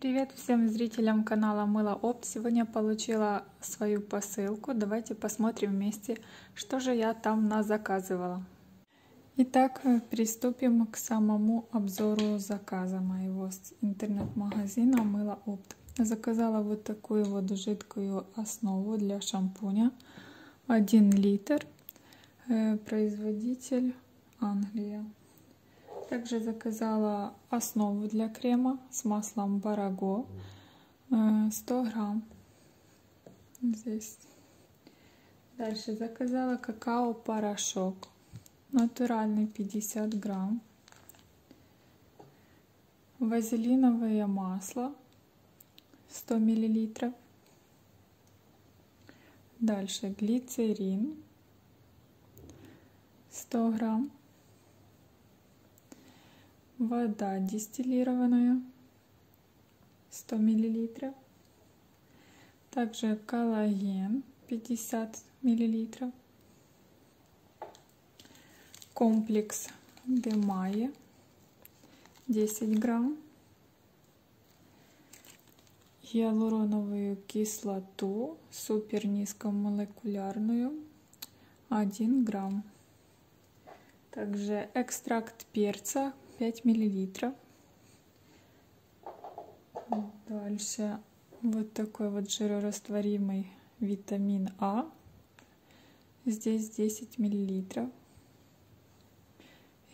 Привет всем зрителям канала Мыло Опт. Сегодня получила свою посылку. Давайте посмотрим вместе, что же я там заказывала. Итак, приступим к самому обзору заказа моего с интернет-магазина Мыло Опт. Заказала вот такую вот жидкую основу для шампуня. 1 литр. Э, производитель Англия. Также заказала основу для крема с маслом Бараго 100 э, грамм. Здесь. Дальше заказала какао-порошок натуральный 50 грамм. Вазелиновое масло 100 миллилитров. Дальше глицерин 100 грамм вода дистиллированная 100 миллилитров. Также коллаген 50 миллилитров. Комплекс Демайе 10 грамм. Гиалуроновую кислоту супер низкомолекулярную 1 грамм. Также экстракт перца 5 миллилитров. Дальше вот такой вот жирорастворимый витамин А. Здесь 10 миллилитров.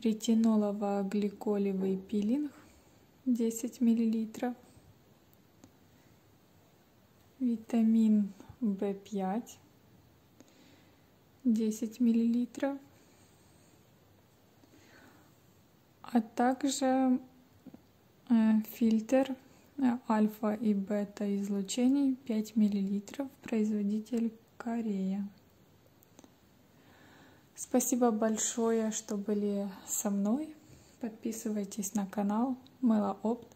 Ретинолово-гликолевый пилинг 10 миллилитров. Витамин В5 10 миллилитров а также э, фильтр э, альфа и бета излучений 5 мл, производитель Корея. Спасибо большое, что были со мной. Подписывайтесь на канал Мыло Опт.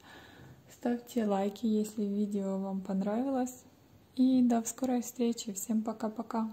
Ставьте лайки, если видео вам понравилось. И до скорой встречи. Всем пока-пока.